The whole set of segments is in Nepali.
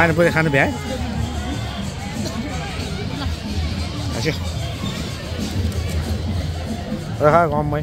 पानीपुरी खानु भ्याए। अच्छा रखा गाउँमै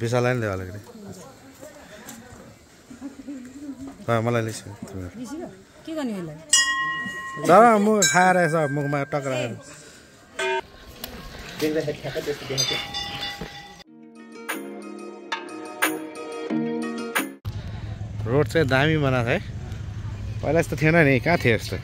विशाललाई नि अलिकति मलाई तर म खाएर यसो मुखमा टक्राएर रोड चाहिँ दामी बनाएको है। पहिला यस्तो थिएन नि कहाँ थियो यस्तो?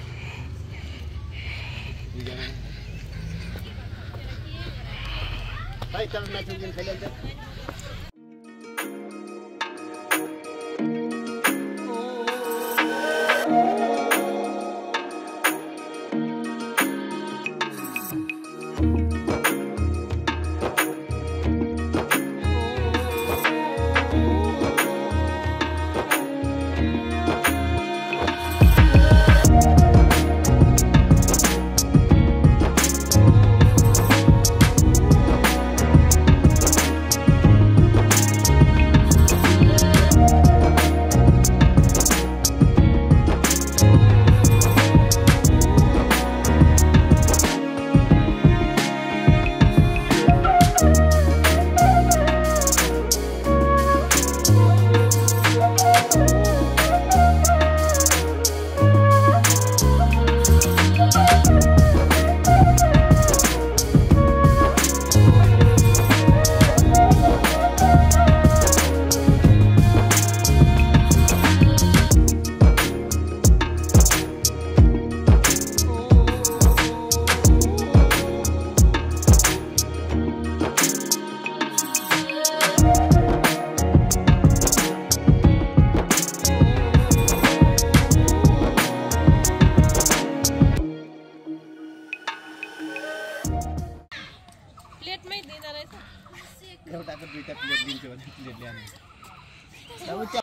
रहेछ एउटाको दुईवटा प्लेट दिन्छु भने प्लेट ल्याउने